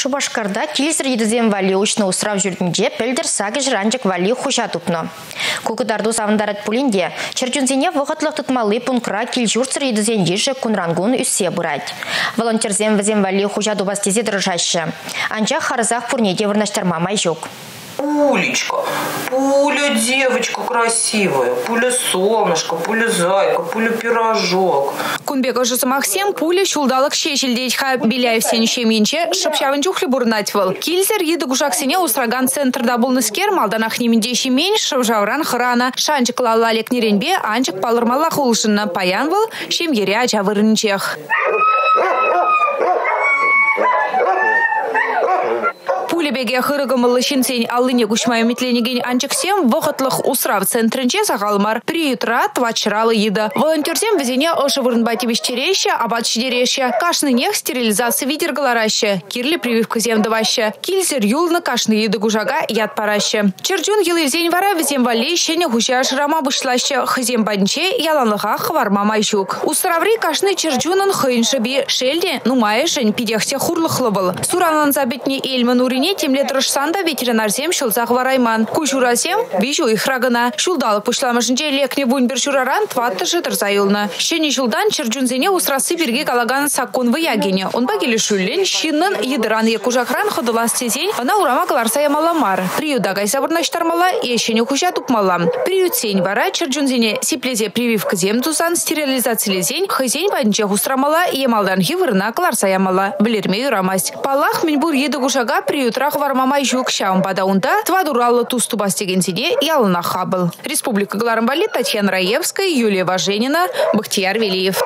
Шубашкарда килсір едізен вали ұшны ұсырау жүрдінде пілдір сағы жыранжық вали хұжа тұпны. Кукударду савындарат пулинде, черчунзене вғытлық тұтмалы пункра кил жүрцір едізен еші күнрангун үссе бұрад. Волонтерзен візен вали хұжа дубастезе. Анча харызақ пурнеде вырнаштарма май жоқ. Пулечка, пуля девочка красивая, пуля солнышко, пуля зайка, пуля пирожок. Кунбек ожысы Максим пуля шулдалық шешілдейдха биляев сен шеменче шыпшавын жүхлі бұрнатвыл. Килзер еді гушаксене усраган центрда болныскер малданах немінде шемен шывжавран хырана. Шанчык лалалек неренбе анчык палырмалақ улшынна паянвыл шемгере ачавырынчех. Пулебеге хырыгымылы шинсен алыне гушмай метленеген анчыксем вғытлық усрав центрінче сағалмар приютра твачралы еді. Волонтерсем візене ошы вырынбай тебештереше, абат шидереше, кашныне стерилизация видергалараще, кирлі прививка земдываще, кильзер юлны кашны еді гужага яд параще. Черджун елевзен вара візен валей шене гужа жырама бұшлаще, хызен баднче яланлыға хварма майжук. Усраври кашны черджунын хыйыншыби шелде нумайы жын пидехте хурлықлы был. Суранан забетне эльмін урине темле тұрышсанда ветеринарзем шылзақ варайман. Кушурасем бижу ихрагына. Шулдалы пушламышынче лекне бун бір шураран тватты жытыр зайылны. Шені шулдан черджунзене усрасы бірге калаган саккон ваягене. Он багелі шуллен шиннын едыран екужакран ходылас тезень, она урама каларса ямаламар. Приюда гайса бурнаштармала, ешене хуща тупмала. Приют сень вара черджунзене сиплезе прививка зем тузан стерилизация зень, хызень баднче хустрамала, емалдан хивырна каларса ямала. Білерме юрамасть. Палах минбур еді гушага приютрах вармамай жүк шаун бадаунда твадуралы тустубас дегенсене ялына. Республика Гларамбали, Татьяна Раевская, Юлия Важенина, Бахтияр Велиев.